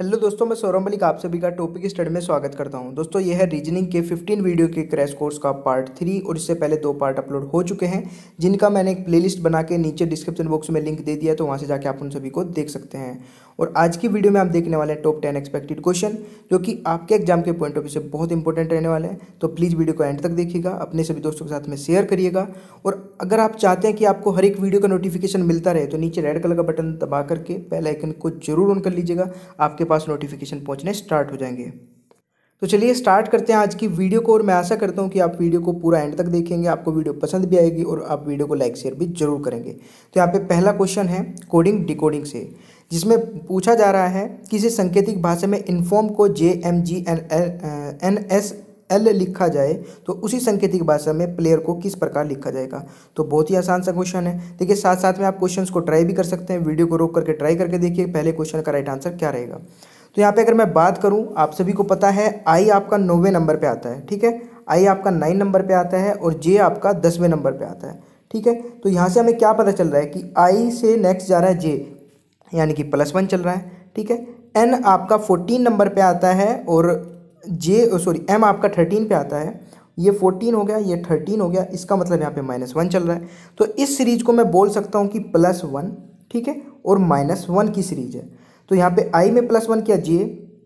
Hello दोस्तों, मैं सौरभ मलिक, आप सभी का टॉपिक स्टडी में स्वागत करता हूँ। दोस्तों, यह है रीजनिंग के 15 वीडियो के क्रैश कोर्स का पार्ट थ्री और इससे पहले दो पार्ट अपलोड हो चुके हैं, जिनका मैंने एक प्लेलिस्ट बना के नीचे डिस्क्रिप्शन बॉक्स में लिंक दे दिया तो वहाँ से जाके आप उन सभी को देख सकते हैं। और आज की वीडियो में आप देखने वाले हैं टॉप टेन एक्सपेक्टेड क्वेश्चन जो कि आपके एग्ज़ाम के पॉइंट ऑफ़ व्यू से बहुत इंपॉर्टेंट रहने वाले हैं। तो प्लीज़ वीडियो को एंड तक देखिएगा, अपने सभी दोस्तों के साथ में शेयर करिएगा। और अगर आप चाहते हैं कि आपको हर एक वीडियो का नोटिफिकेशन मिलता रहे तो नीचे रेड कलर का बटन दबा करके पहले आइकन को ज़रूर ऑन कर लीजिएगा। आपके पास नोटिफिकेशन पहुँचने स्टार्ट हो जाएँगे। तो चलिए स्टार्ट करते हैं आज की वीडियो को और मैं आशा करता हूँ कि आप वीडियो को पूरा एंड तक देखेंगे, आपको वीडियो पसंद भी आएगी और आप वीडियो को लाइक शेयर भी ज़रूर करेंगे। तो यहाँ पे पहला क्वेश्चन है कोडिंग डिकोडिंग से, जिसमें पूछा जा रहा है किसी संकेतिक भाषा में इन्फॉर्म को J M G N L N S L लिखा जाए तो उसी संकेतिक भाषा में प्लेयर को किस प्रकार लिखा जाएगा? तो बहुत ही आसान सा क्वेश्चन है। देखिए साथ साथ में आप क्वेश्चंस को ट्राई भी कर सकते हैं वीडियो को रोक करके ट्राई करके देखिए, पहले क्वेश्चन का राइट आंसर क्या रहेगा? तो यहाँ पे अगर मैं बात करूँ, आप सभी को पता है आई आपका नौवे नंबर पे आता है, ठीक है? आई आपका नाइन नंबर पे आता है और जे आपका दसवें नंबर पे आता है, ठीक है? तो यहाँ से हमें क्या पता चल रहा है कि आई से नेक्स्ट जा रहा है जे यानी कि प्लस वन चल रहा है, ठीक है? एन आपका फोर्टीन नंबर पे आता है और जे सॉरी एम आपका थर्टीन पे आता है। ये फोर्टीन हो गया, ये थर्टीन हो गया, इसका मतलब यहाँ पे माइनस वन चल रहा है। तो इस सीरीज़ को मैं बोल सकता हूँ कि प्लस वन ठीक है? और माइनस वन की सीरीज़ है। तो यहाँ पे आई में प्लस वन किया जे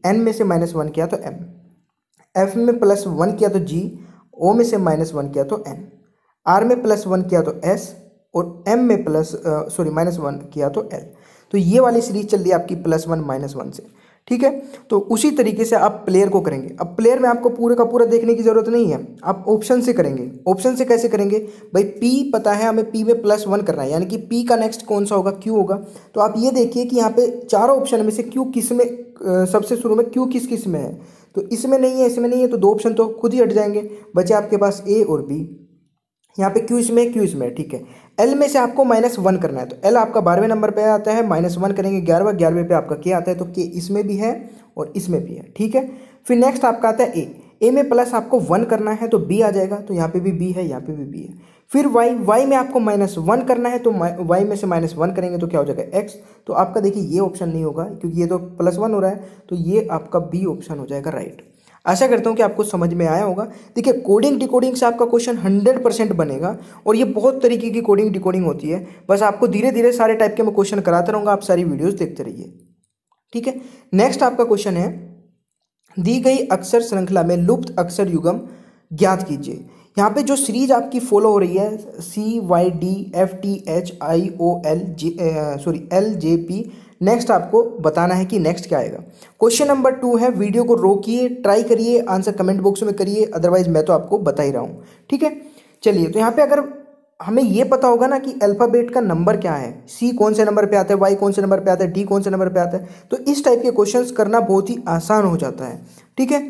एन में से माइनस वन किया तो एम एफ़ में प्लस वन किया तो जी ओ में से माइनस वन किया तो एन आर में प्लस वन किया तो एस और एम में प्लस सॉरी माइनस वन किया तो एल तो ये वाली सीरीज़ चल रही है आपकी प्लस वन माइनस वन से। ठीक है? तो उसी तरीके से आप प्लेयर को करेंगे। अब प्लेयर में आपको पूरे का पूरा देखने की ज़रूरत नहीं है। आप ऑप्शन से करेंगे। ऑप्शन से कैसे करेंगे? भाई पी पता है हमें पी में प्लस वन करना है। यानी कि पी का नेक्स्ट कौन सा होगा? क्यू होगा। तो आप ये देखिए कि यहाँ पे चारों ऑप्शन में से क्यू किसमें सबसे शुरू में क्यू किस किसमें है? तो इसमें नहीं है, इसमें नहीं है तो दो ऑप्शन तो खुद ही हट जाएँगे। बचे आपके पास ए और बी यहाँ पे क्यू इसमें क्यू इसमें ठीक है। एल में से आपको माइनस वन करना है। तो एल आपका बारहवें नंबर पे आता है माइनस वन करेंगे ग्यारहवा, ग्यारहवें पे आपका के आता है तो के इसमें भी है और इसमें भी है, ठीक है। फिर नेक्स्ट आपका आता है ए ए में प्लस आपको वन करना है तो बी आ जाएगा। तो यहाँ पे भी बी है, यहाँ पे भी बी है। फिर वाई वाई में आपको माइनस वन करना है तो वाई में से माइनस वन करेंगे तो क्या हो जाएगा एक्स तो आपका देखिए ये ऑप्शन नहीं होगा, क्योंकि ये तो प्लस वन हो रहा है तो ये आपका बी ऑप्शन हो जाएगा राइट आशा करता हूँ कि आपको समझ में आया होगा। देखिए कोडिंग डिकोडिंग से आपका क्वेश्चन हंड्रेड परसेंट बनेगा और ये बहुत तरीके की कोडिंग डिकोडिंग होती है। बस आपको धीरे धीरे सारे टाइप के मैं क्वेश्चन कराता रहूँगा, आप सारी वीडियोज़ देखते रहिए। ठीक है? नेक्स्ट आपका क्वेश्चन है, दी गई अक्षर श्रृंखला में लुप्त अक्षर युगम ज्ञात कीजिए। यहाँ पे जो सीरीज़ आपकी फॉलो हो रही है C Y D F T H I O L J sorry L J P next आपको बताना है कि नेक्स्ट क्या आएगा। क्वेश्चन नंबर टू है वीडियो को रोकिए ट्राई करिए आंसर कमेंट बॉक्स में करिए अदरवाइज़ मैं तो आपको बता ही रहा हूँ। ठीक है? चलिए तो यहाँ पे अगर हमें ये पता होगा ना कि अल्फ़ाबेट का नंबर क्या है। सी कौन से नंबर पे आता है वाई कौन से नंबर पे आता है डी कौन से नंबर पे आता है तो इस टाइप के क्वेश्चंस करना बहुत ही आसान हो जाता है। ठीक है?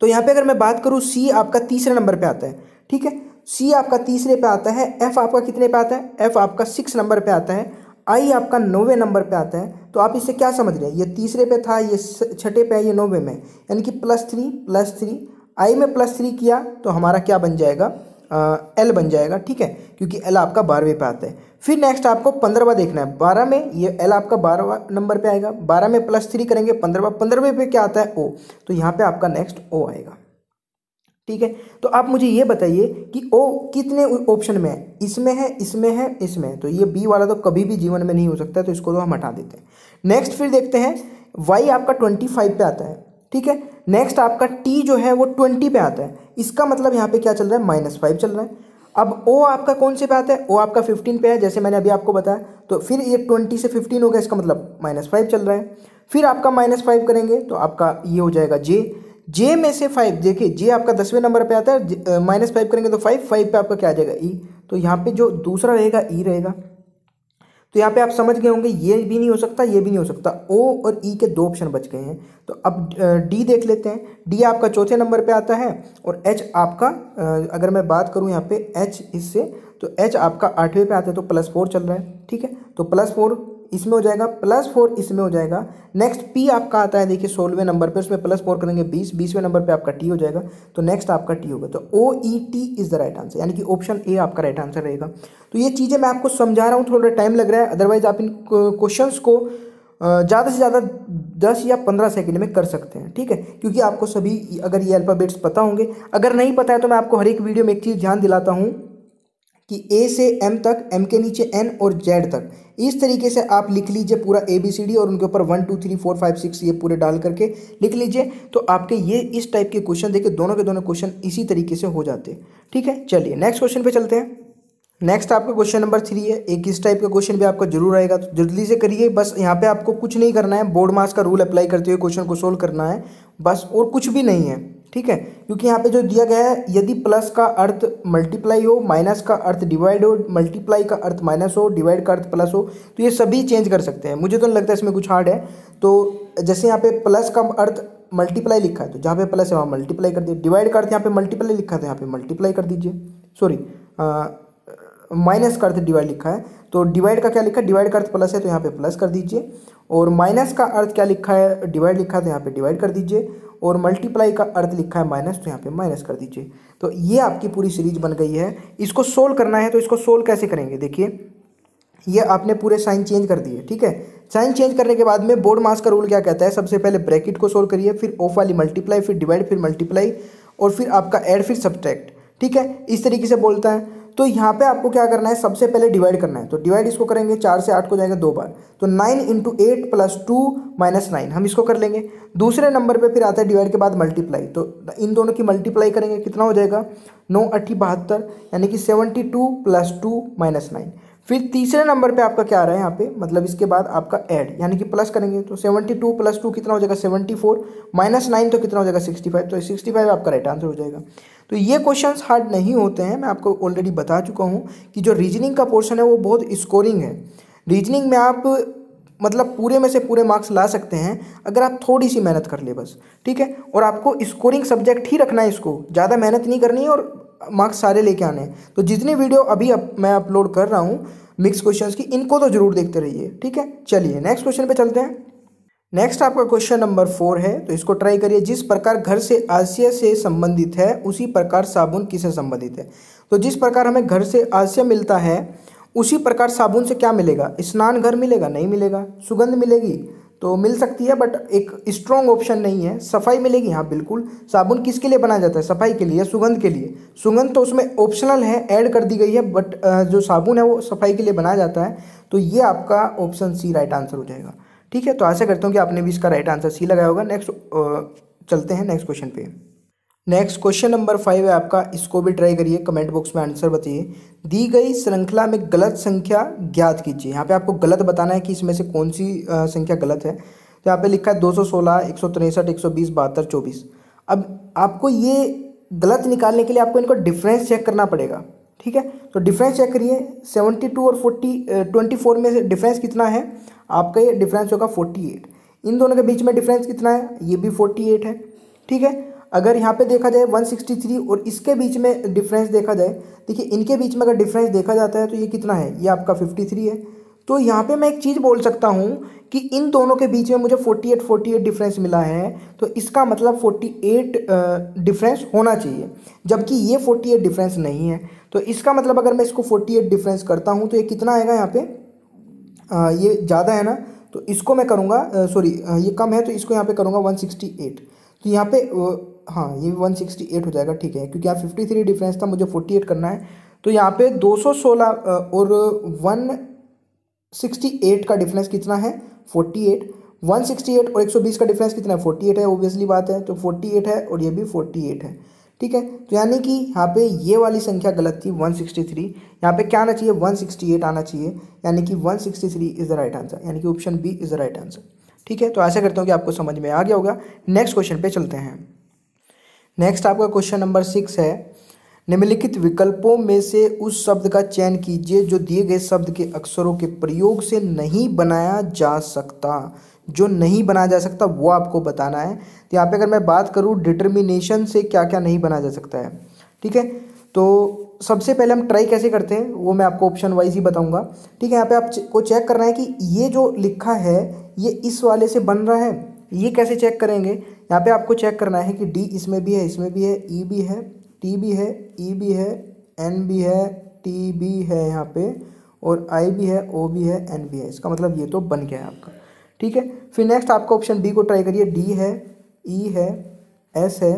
तो यहाँ पे अगर मैं बात करूँ सी आपका तीसरे नंबर पे आता है। ठीक है? सी आपका तीसरे पे आता है एफ़ आपका कितने पे आता है? एफ़ आपका सिक्स नंबर पे आता है। आई आपका नौवे नंबर पे आता है। तो आप इसे क्या समझ रहे हैं? ये तीसरे पे था, ये छठे पे है, ये नौवे में। यानी कि plus three plus three I में प्लस थ्री किया तो हमारा क्या बन जाएगा? एल बन जाएगा, ठीक है? क्योंकि एल आपका बारहवें पे आता है। फिर नेक्स्ट आपको पंद्रहवा देखना है। बारह में ये एल आपका बारहवा नंबर पे आएगा। बारह में प्लस थ्री करेंगे, पंद्रहवा। पंद्रहवें पे क्या आता है? ओ तो यहाँ पे आपका नेक्स्ट ओ आएगा। ठीक है? तो आप मुझे ये बताइए कि ओ कितने ऑप्शन में है? इसमें है इसमें है, इसमें तो ये बी वाला तो कभी भी जीवन में नहीं हो सकता तो इसको तो हम हटा देते हैं। नेक्स्ट फिर देखते हैं वाई आपका ट्वेंटी फाइव पे आता है, ठीक है? नेक्स्ट आपका टी जो है वो ट्वेंटी पे आता है। इसका मतलब यहाँ पे क्या चल रहा है? माइनस फाइव चल रहा है। अब ओ आपका कौन से पे आता है? ओ आपका फिफ्टीन पे है, जैसे मैंने अभी आपको बताया। तो फिर ये ट्वेंटी से फिफ्टीन हो गया, इसका मतलब माइनस फाइव चल रहा है। फिर आपका माइनस फाइव करेंगे तो आपका ये हो जाएगा जे जे में से फाइव देखिए जे आपका दसवें नंबर पे आता है माइनस फाइव करेंगे तो फाइव फाइव पे आपका क्या आ जाएगा? ई तो यहाँ पे जो दूसरा रहेगा ई रहेगा। तो यहाँ पे आप समझ गए होंगे, ये भी नहीं हो सकता, ये भी नहीं हो सकता। ओ और ई के दो ऑप्शन बच गए हैं। तो अब डी देख लेते हैं। डी आपका चौथे नंबर पे आता है और एच आपका अगर मैं बात करूँ यहाँ पे एच इससे तो एच आपका आठवें पे आता है तो प्लस फोर चल रहा है, ठीक है? तो प्लस फोर इसमें हो जाएगा प्लस फोर इसमें हो जाएगा। नेक्स्ट पी आपका आता है, देखिए, सोलहवें नंबर पे, उसमें प्लस फोर करेंगे बीस, बीसवें नंबर पे आपका टी हो जाएगा। तो नेक्स्ट आपका टी होगा। तो O E T is the right answer यानी कि ऑप्शन ए आपका राइट आंसर रहेगा। तो ये चीज़ें मैं आपको समझा रहा हूँ, थोड़ा टाइम लग रहा है। अदरवाइज़ आप इन क्वेश्चन को ज़्यादा से ज़्यादा दस या पंद्रह सेकंड में कर सकते हैं, ठीक है? क्योंकि आपको सभी, अगर ये अल्फ़ाबेट्स पता होंगे। अगर नहीं पता है तो मैं आपको हर एक वीडियो में एक चीज़ ध्यान दिलाता हूँ। कि ए से एम तक एम के नीचे एन और जेड तक। इस तरीके से आप लिख लीजिए पूरा ए बी सी डी और उनके ऊपर one two three four five six ये पूरे डाल करके लिख लीजिए। तो आपके ये इस टाइप के क्वेश्चन देखिए दोनों के दोनों क्वेश्चन इसी तरीके से हो जाते। हैं ठीक है? चलिए नेक्स्ट क्वेश्चन पे चलते हैं। नेक्स्ट आपका क्वेश्चन नंबर थ्री है। एक इस टाइप का क्वेश्चन भी आपका ज़रूर आएगा। तो जल्दी से करिए। बस यहाँ पे आपको कुछ नहीं करना है। बोर्ड मार्क्स का रूल अप्लाई करते हुए क्वेश्चन को सोल्व करना है। बस और कुछ भी नहीं है। ठीक है? क्योंकि यहाँ पे जो दिया गया है, यदि प्लस का अर्थ मल्टीप्लाई हो माइनस का अर्थ डिवाइड हो मल्टीप्लाई का अर्थ माइनस हो डिवाइड का अर्थ प्लस हो तो ये सभी चेंज कर सकते हैं। मुझे तो नहीं लगता इसमें कुछ हार्ड है। तो जैसे यहाँ पे प्लस का अर्थ मल्टीप्लाई लिखा है तो जहाँ पे प्लस है, वहाँ मल्टीप्लाई कर दीजिए। डिवाइड का अर्थ यहाँ पे मल्टीप्लाई लिखा है तो यहाँ पे मल्टीप्लाई कर दीजिए। सॉरी माइनस का अर्थ डिवाइड लिखा है। तो डिवाइड का क्या लिखा है? डिवाइड का अर्थ प्लस है तो यहाँ पे प्लस कर दीजिए। और माइनस का अर्थ क्या लिखा है? डिवाइड लिखा है तो यहाँ पे डिवाइड कर दीजिए। और मल्टीप्लाई का अर्थ लिखा है माइनस तो यहाँ पे माइनस कर दीजिए। तो ये आपकी पूरी सीरीज़ बन गई है। इसको सोल्व करना है तो इसको सोल्व कैसे करेंगे? देखिए, ये आपने पूरे साइन चेंज कर दिए, ठीक है? साइन चेंज करने के बाद में बोर्ड मास का रूल क्या कहता है? सबसे पहले ब्रैकेट को सोल्व करिए, फिर ऑफ़ वाली मल्टीप्लाई फिर डिवाइड फिर मल्टीप्लाई और फिर आपका एड फिर सब्ट्रैक्ट ठीक है? इस तरीके से बोलता है। तो यहाँ पे आपको क्या करना है, सबसे पहले डिवाइड करना है। तो डिवाइड इसको करेंगे, चार से आठ को जाएगा दो बार। तो nine into eight plus two minus nine हम इसको कर लेंगे। दूसरे नंबर पे फिर आता है डिवाइड के बाद मल्टीप्लाई तो इन दोनों की मल्टीप्लाई करेंगे, कितना हो जाएगा? नौ अट्ठी बहत्तर, यानी कि seventy two plus two minus nine फिर तीसरे नंबर पे आपका क्या आ रहा है यहाँ पे? मतलब इसके बाद आपका ऐड यानी कि प्लस करेंगे तो सेवेंटी टू प्लस टू कितना हो जाएगा? सेवेंटी फोर माइनस नाइन तो कितना हो जाएगा? सिक्सटी फाइव तो सिक्सटी फाइव आपका राइट आंसर हो जाएगा। तो ये क्वेश्चंस हार्ड नहीं होते हैं, मैं आपको ऑलरेडी बता चुका हूँ कि जो रीजनिंग का पोर्शन है वो बहुत स्कोरिंग है। रीजनिंग में आप मतलब पूरे में से पूरे मार्क्स ला सकते हैं, अगर आप थोड़ी सी मेहनत कर ले बस, ठीक है? और आपको स्कोरिंग सब्जेक्ट ही रखना है इसको, ज़्यादा मेहनत नहीं करनी है और मार्क्स सारे लेके आने हैं। तो जितनी वीडियो अभी अप, मैं अपलोड कर रहा हूँ मिक्स क्वेश्चंस की इनको तो ज़रूर देखते रहिए ठीक है? चलिए नेक्स्ट क्वेश्चन पे चलते हैं। नेक्स्ट आपका क्वेश्चन नंबर फोर है तो इसको ट्राई करिए। जिस प्रकार घर से आशय से संबंधित है उसी प्रकार साबुन किसे संबंधित है? तो जिस प्रकार हमें घर से आशय मिलता है उसी प्रकार साबुन से क्या मिलेगा? स्नान घर मिलेगा? नहीं मिलेगा। सुगंध मिलेगी? तो मिल सकती है बट एक स्ट्रॉन्ग ऑप्शन नहीं है। सफ़ाई मिलेगी हाँ बिल्कुल। साबुन किसके लिए बनाया जाता है? सफ़ाई के लिए या सुगंध के लिए। सुगंध तो उसमें ऑप्शनल है ऐड कर दी गई है बट जो साबुन है वो सफ़ाई के लिए बनाया जाता है। तो ये आपका ऑप्शन सी राइट आंसर हो जाएगा। ठीक है तो आशा करता हूँ कि आपने भी इसका राइट आंसर सी लगाया होगा। नेक्स्ट चलते हैं नेक्स्ट क्वेश्चन पे। नेक्स्ट क्वेश्चन नंबर फाइव है आपका, इसको भी ट्राई करिए कमेंट बॉक्स में आंसर बताइए। दी गई श्रृंखला में गलत संख्या ज्ञात कीजिए। यहाँ पे आपको गलत बताना है कि इसमें से कौन सी संख्या गलत है। तो यहाँ पे लिखा है दो सौ सोलह, एक सौ तिरसठ, एक सौ बीस, बहत्तर, चौबीस। अब आपको ये गलत निकालने के लिए आपको इनको डिफरेंस चेक करना पड़ेगा। ठीक है? तो डिफरेंस चेक करिए। सेवेंटी टू और फोर्टी ट्वेंटी फोर में से डिफरेंस कितना है? आपका ये डिफरेंस होगा फोर्टी एट इन दोनों के बीच में डिफरेंस कितना है? ये भी फोर्टी एट है। ठीक है? अगर यहाँ पे देखा जाए वन सिक्सटी थ्री और इसके बीच में डिफरेंस देखा जाए देखिए इनके बीच में अगर डिफरेंस देखा जाता है तो ये कितना है? ये आपका फिफ्टी थ्री है। तो यहाँ पे मैं एक चीज़ बोल सकता हूँ कि इन दोनों के बीच में मुझे 48 48 डिफरेंस मिला है। तो इसका मतलब 48 डिफरेंस होना चाहिए जबकि ये 48 डिफरेंस नहीं है। तो इसका मतलब अगर मैं इसको 48 डिफरेंस करता हूँ तो ये कितना आएगा यहाँ पे? आ, ये ज़्यादा है ना? तो इसको मैं करूँगा सॉरी ये कम है तो इसको यहाँ पे करूँगा 168 तो यहाँ पे हाँ ये 168 हो जाएगा, ठीक है। क्योंकि यहाँ 53 डिफरेंस था, मुझे 48 करना है। तो यहाँ पे 216 और 168 का डिफरेंस कितना है? 48 168 और 120 का डिफरेंस कितना है? 48 है ओबियसली बात है। तो 48 है और ये भी 48 है, ठीक है। तो यानी कि यहाँ पे ये वाली संख्या गलत थी 163 यहाँ पे क्या आना चाहिए? 168 आना चाहिए। यानी कि 163 इज़ द राइट आंसर यानी कि option B is the right answer ठीक है। तो ऐसा करता हूँ कि आपको समझ में आ गया होगा। नेक्स्ट क्वेश्चन पे चलते हैं। नेक्स्ट आपका क्वेश्चन नंबर सिक्स है। निम्नलिखित विकल्पों में से उस शब्द का चयन कीजिए जो दिए गए शब्द के अक्षरों के प्रयोग से नहीं बनाया जा सकता। जो नहीं बनाया जा सकता, वो आपको बताना है। तो यहाँ पे अगर मैं बात करूँ डिटर्मिनेशन से क्या क्या नहीं बनाया जा सकता है। ठीक है? तो सबसे पहले हम ट्राई कैसे करते हैं, वो मैं आपको ऑप्शन वाइज ही बताऊँगा। ठीक है? यहाँ पे आपको चेक करना है कि ये जो लिखा है, ये इस वाले से बन रहा है। ये कैसे चेक करेंगे? यहाँ पे आपको चेक करना है कि डी इसमें भी है, इसमें भी है ई e भी है टी भी है ई e भी है एन भी है टी भी है यहाँ पे, और आई भी है ओ भी है एन भी है। इसका मतलब ये तो बन गया है आपका। ठीक है? फिर नेक्स्ट आपका ऑप्शन बी को ट्राई करिए। डी है ई e है एस है,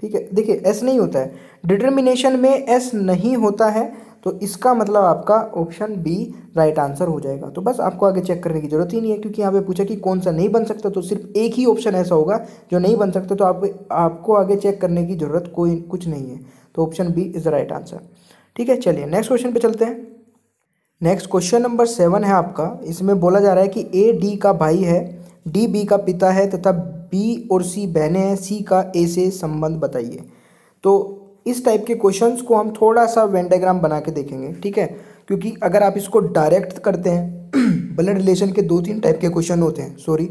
ठीक है? देखिए एस नहीं होता है। डिटर्मिनेशन में एस नहीं होता है। तो इसका मतलब आपका ऑप्शन बी राइट आंसर हो जाएगा। तो बस आपको आगे चेक करने की ज़रूरत ही नहीं है, क्योंकि यहाँ पे पूछा कि कौन सा नहीं बन सकता तो सिर्फ़ एक ही ऑप्शन ऐसा होगा जो नहीं बन सकता तो आप, आपको आगे चेक करने की ज़रूरत कोई कुछ नहीं है। तो option B is the right answer ठीक है, चलिए नेक्स्ट क्वेश्चन पर चलते हैं। नेक्स्ट क्वेश्चन नंबर सेवन है आपका। इसमें बोला जा रहा है कि ए डी का भाई है डी बी का पिता है, तथा बी और सी बहनें हैं। सी का ए से संबंध बताइए। तो इस टाइप के क्वेश्चंस को हम थोड़ा सा वेंडाग्राम बना के देखेंगे, ठीक है? क्योंकि अगर आप इसको डायरेक्ट करते हैं ब्लड रिलेशन के दो तीन टाइप के क्वेश्चन होते हैं सॉरी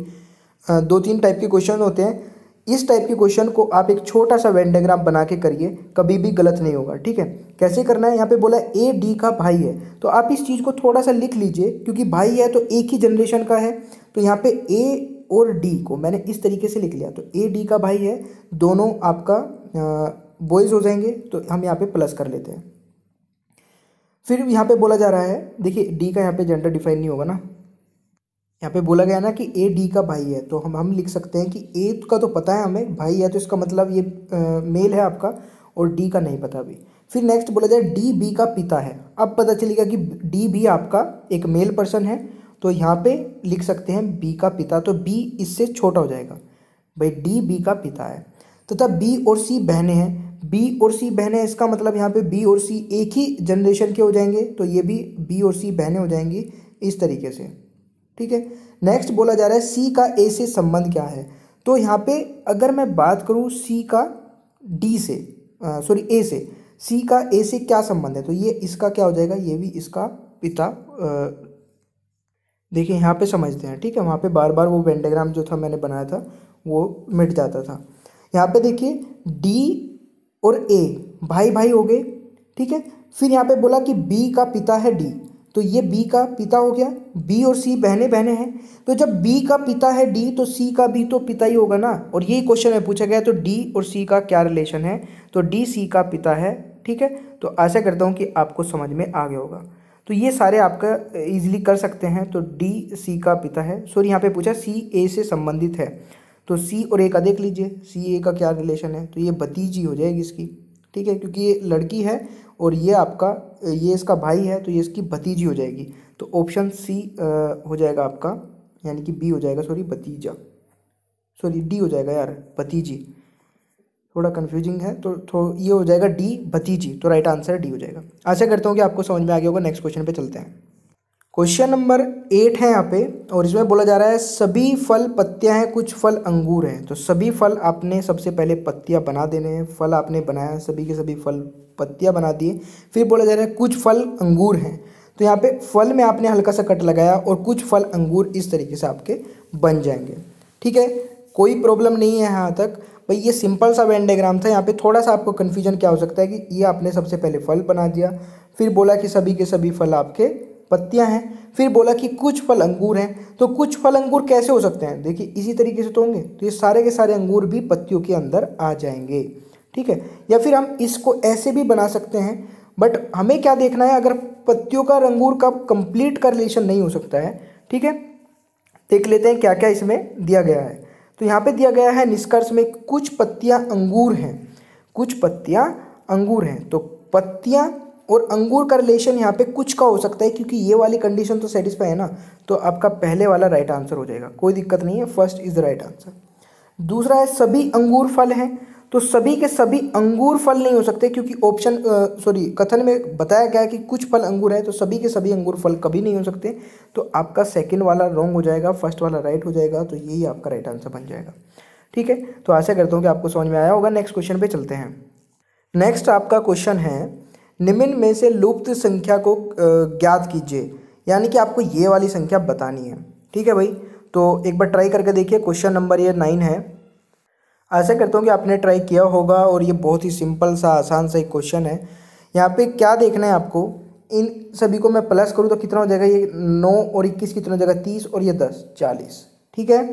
दो तीन टाइप के क्वेश्चन होते हैं, इस टाइप के क्वेश्चन को आप एक छोटा सा वेंडाग्राम बना के करिए, कभी भी गलत नहीं होगा, ठीक है? कैसे करना है? यहाँ पे बोला ए डी का भाई है। तो आप इस चीज़ को थोड़ा सा लिख लीजिए, क्योंकि भाई है तो एक ही जनरेशन का है। तो यहाँ पे ए और डी को मैंने इस तरीके से लिख लिया। तो ए डी का भाई है, दोनों आपका बॉयज़ हो जाएँगे तो हम यहाँ पे प्लस कर लेते हैं। फिर यहाँ पे बोला जा रहा है देखिए डी का यहाँ पे जेंडर डिफाइन नहीं होगा ना। यहाँ पे बोला गया ना कि ए डी का भाई है तो हम हम लिख सकते हैं कि ए का तो पता है हमें भाई है तो इसका मतलब ये आ, मेल है आपका और डी का नहीं पता अभी। फिर नेक्स्ट बोला जाए डी बी का पिता है। अब पता चलेगा कि डी भी आपका एक मेल पर्सन है तो यहाँ पे लिख सकते हैं बी का पिता तो बी इससे छोटा हो जाएगा। भाई डी बी का पिता है। तथा तो बी और सी बहनें हैं बी और सी बहनें, इसका मतलब यहाँ पे बी और सी एक ही जनरेशन के हो जाएँगे तो ये भी बी और सी बहनें हो जाएँगी इस तरीके से। ठीक है? नेक्स्ट बोला जा रहा है सी का ए से संबंध क्या है? तो यहाँ पे अगर मैं बात करूँ सी का डी से सॉरी ए से सी का ए से क्या संबंध है? तो ये इसका क्या हो जाएगा? ये भी इसका पिता देखिए यहाँ पे समझते हैं, ठीक है? वहाँ पे बार बार वो वेंडाग्राम जो था मैंने बनाया था, वो मिट जाता था। यहाँ पे देखिए डी और ए भाई भाई हो गए, ठीक है? फिर यहाँ पे बोला कि बी का पिता है डी तो ये बी का पिता हो गया। बी और सी बहने बहने हैं। तो जब बी का पिता है डी तो सी का भी तो पिता ही होगा ना? और यही क्वेश्चन में पूछा गया तो डी और सी का क्या रिलेशन है? तो डी सी का पिता है, ठीक है? तो आशा करता हूँ कि आपको समझ में आ गया होगा। तो ये सारे आपका इजीली कर सकते हैं। तो डी सी का पिता है। सॉरी यहाँ पे पूछा सी ए से संबंधित है। तो सी और ए का देख लीजिए। सी ए का क्या रिलेशन है? तो ये भतीजी हो जाएगी इसकी ठीक है? क्योंकि ये लड़की है और ये आपका ये इसका भाई है तो ये इसकी भतीजी हो जाएगी। तो ऑप्शन सी हो जाएगा आपका यानी कि बी हो जाएगा सॉरी भतीजा। सॉरी डी हो जाएगा यार भतीजी। थोड़ा कन्फ्यूजिंग है तो, तो ये हो जाएगा डी भतीजी। तो राइट आंसर डी हो जाएगा। आशा करता हूँ कि आपको समझ में आ गया होगा। नेक्स्ट क्वेश्चन पे चलते हैं। क्वेश्चन नंबर एट है यहाँ पे, और इसमें बोला जा रहा है, सभी फल पत्तियाँ हैं, कुछ फल अंगूर हैं। तो सभी फल आपने सबसे पहले पत्तियाँ बना देने हैं, फल आपने बनाया सभी के सभी फल पत्तियाँ बना दिए। फिर बोला जा रहा है, कुछ फल अंगूर हैं। तो यहाँ पे फल में आपने हल्का सा कट लगाया, और कुछ फल अंगूर इस तरीके से आपके बन जाएँगे। ठीक है? कोई प्रॉब्लम नहीं है यहाँ तक। भाई, ये सिंपल सा वेन डायग्राम था, यहाँ पे थोड़ा सा आपको कन्फ्यूज़न क्या हो सकता है कि ये आपने सबसे पहले फल बना दिया। फिर बोला कि सभी के सभी फल आपके पत्तियाँ हैं, फिर बोला कि कुछ फल अंगूर हैं तो कुछ फल अंगूर कैसे हो सकते हैं? देखिए, इसी तरीके से तो होंगे। तो ये सारे के सारे अंगूर भी पत्तियों के अंदर आ जाएँगे। ठीक है? या फिर हम इसको ऐसे भी बना सकते हैं, बट हमें क्या देखना है? अगर पत्तियों का अंगूर का कंप्लीट का रिलेशन नहीं हो सकता है, ठीक है? देख लेते हैं क्या क्या इसमें दिया गया है। तो यहाँ पे दिया गया है निष्कर्ष में कुछ पत्तियाँ अंगूर हैं। कुछ पत्तियाँ अंगूर हैं। तो पत्तियाँ और अंगूर का रिलेशन यहाँ पे कुछ का हो सकता है, क्योंकि ये वाली कंडीशन तो सेटिस्फाई है ना तो आपका पहले वाला राइट आंसर हो जाएगा। कोई दिक्कत नहीं है first is the right answer दूसरा है, सभी अंगूर फल हैं तो सभी के सभी अंगूर फल नहीं हो सकते, क्योंकि ऑप्शन सॉरी कथन में बताया गया है कि कुछ फल अंगूर है तो सभी के सभी अंगूर फल कभी नहीं हो सकते तो आपका सेकंड वाला रॉन्ग हो जाएगा फ़र्स्ट वाला राइट हो जाएगा तो यही आपका राइट आंसर बन जाएगा। ठीक है? तो आशा करता हूँ कि आपको समझ में आया होगा। नेक्स्ट क्वेश्चन पे चलते हैं। नेक्स्ट आपका क्वेश्चन है निम्न में से लुप्त संख्या को ज्ञात कीजिए। यानी कि आपको ये वाली संख्या बतानी है। ठीक है भाई? तो एक बार ट्राई करके देखिए, क्वेश्चन नंबर ये नाइन है। आशा करता हूँ कि आपने ट्राई किया होगा और ये बहुत ही सिंपल सा, आसान सा एक क्वेश्चन है। यहाँ पे क्या देखना है आपको? इन सभी को मैं प्लस करूँ तो कितना हो जाएगा? ये नौ और इक्कीस कितना हो जाएगा? तीस और ये दस, चालीस। ठीक है?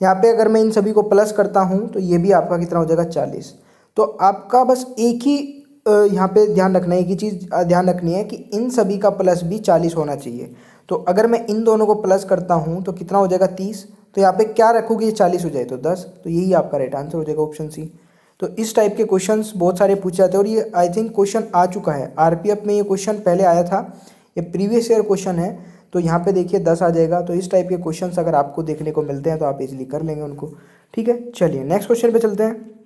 यहाँ पे अगर मैं इन सभी को प्लस करता हूँ तो ये भी आपका कितना हो जाएगा? चालीस। तो आपका बस एक ही यहाँ पे ध्यान रखना है ही चीज़ ध्यान रखनी है कि इन सभी का प्लस भी चालीस होना चाहिए। तो अगर मैं इन दोनों को प्लस करता हूँ तो कितना हो जाएगा तीस? तो यहाँ पे क्या रखोगे? ये चालीस हो जाए तो दस। तो यही आपका राइट आंसर हो जाएगा ऑप्शन सी तो इस टाइप के क्वेश्चंस बहुत सारे पूछे जाते हैं, और ये आई थिंक क्वेश्चन आ चुका है। आरपीएफ में ये क्वेश्चन पहले आया था। ये प्रीवियस ईयर क्वेश्चन है। तो यहाँ पे देखिए दस आ जाएगा। तो इस टाइप के क्वेश्चंस अगर आपको देखने को मिलते हैं तो आप इजीली कर लेंगे उनको। ठीक है? चलिए नेक्स्ट क्वेश्चन पे चलते हैं।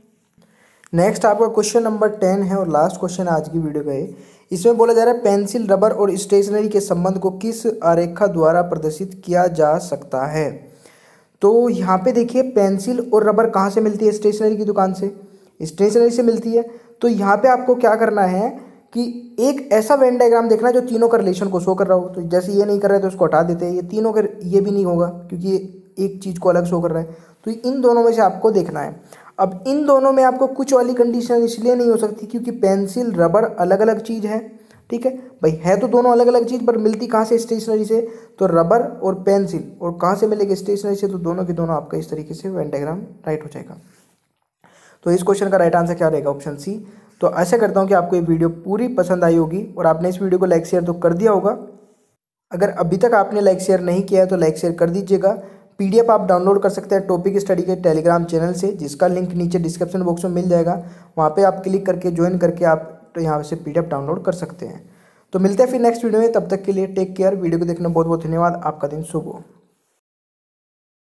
नेक्स्ट आपका क्वेश्चन नंबर टेन है और लास्ट क्वेश्चन आज की वीडियो का है इसमें बोला जा रहा है पेंसिल रबर और स्टेशनरी के संबंध को किस आरेखा द्वारा प्रदर्शित किया जा सकता है? तो यहाँ पे देखिए पेंसिल और रबर कहाँ से मिलती है? स्टेशनरी की दुकान से। स्टेशनरी से मिलती है। तो यहाँ पे आपको क्या करना है कि एक ऐसा वेन डायग्राम देखना जो तीनों का रिलेशन को शो कर रहा हो। तो जैसे ये नहीं कर रहा है तो उसको हटा देते हैं। ये तीनों का, ये भी नहीं होगा, क्योंकि ये एक चीज़ को अलग शो कर रहा है। तो इन दोनों में से आपको देखना है। अब इन दोनों में आपको कुछ वाली कंडीशन इसलिए नहीं हो सकती क्योंकि पेंसिल रबर अलग अलग चीज़ है, ठीक है? भाई, है तो दोनों अलग अलग चीज़, पर मिलती कहाँ से स्टेशनरी से? तो रबर और पेंसिल और कहाँ से मिलेगी स्टेशनरी से? तो दोनों के दोनों आपका इस तरीके से वेन डायग्राम राइट हो जाएगा। तो इस क्वेश्चन का राइट आंसर क्या रहेगा? ऑप्शन सी तो ऐसा करता हूँ कि आपको ये वीडियो पूरी पसंद आई होगी, और आपने इस वीडियो को लाइक शेयर तो कर दिया होगा। अगर अभी तक आपने लाइक शेयर नहीं किया है तो लाइक शेयर कर दीजिएगा। पीडीएफ आप डाउनलोड कर सकते हैं टॉपिक स्टडी के टेलीग्राम चैनल से, जिसका लिंक नीचे डिस्क्रिप्शन बॉक्स में मिल जाएगा। वहाँ पे आप क्लिक करके, ज्वाइन करके आप तो यहाँ से पीडीएफ डाउनलोड कर सकते हैं। तो मिलते हैं फिर नेक्स्ट वीडियो में, तब तक के लिए टेक केयर। वीडियो को देखना बहुत बहुत धन्यवाद। आपका दिन शुभ हो।